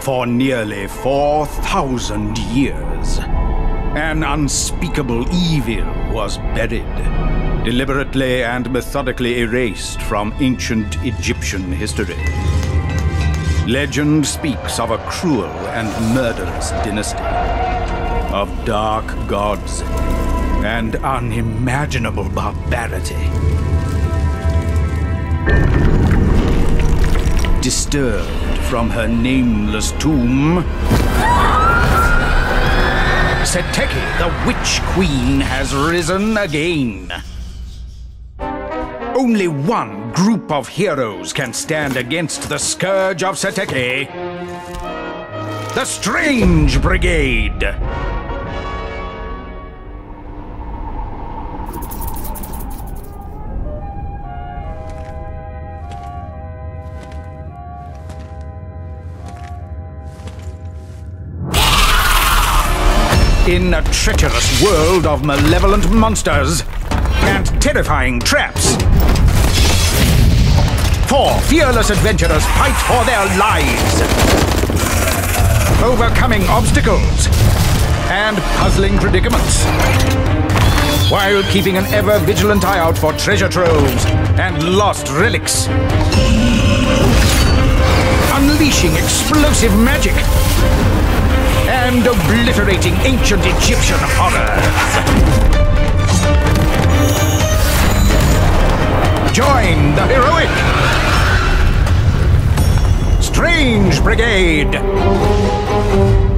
For nearly 4,000 years, an unspeakable evil was buried, deliberately and methodically erased from ancient Egyptian history. Legend speaks of a cruel and murderous dynasty, of dark gods and unimaginable barbarity. Disturbed from her nameless tomb, Seteki, the Witch Queen, has risen again. Only one group of heroes can stand against the scourge of Seteki. The Strange Brigade! In a treacherous world of malevolent monsters and terrifying traps, four fearless adventurers fight for their lives, overcoming obstacles and puzzling predicaments, while keeping an ever vigilant eye out for treasure troves and lost relics. Unleashing explosive magic obliterating ancient Egyptian horrors. Join the heroic Strange Brigade!